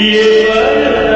e para